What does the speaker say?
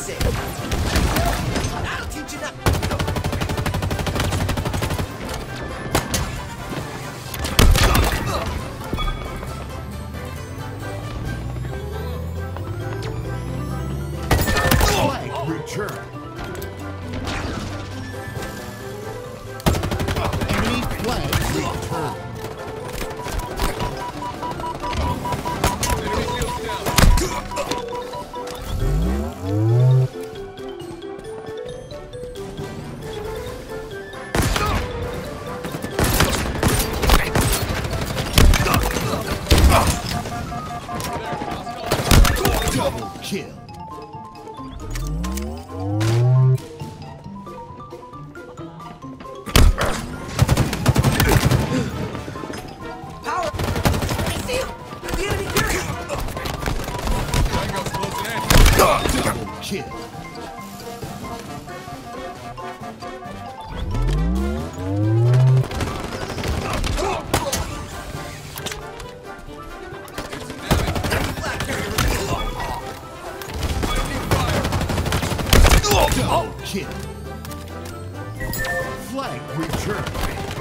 Easy. Double kill. Power. See him. The enemy here. Double kill. Double kill. Flag returned. Flag captured.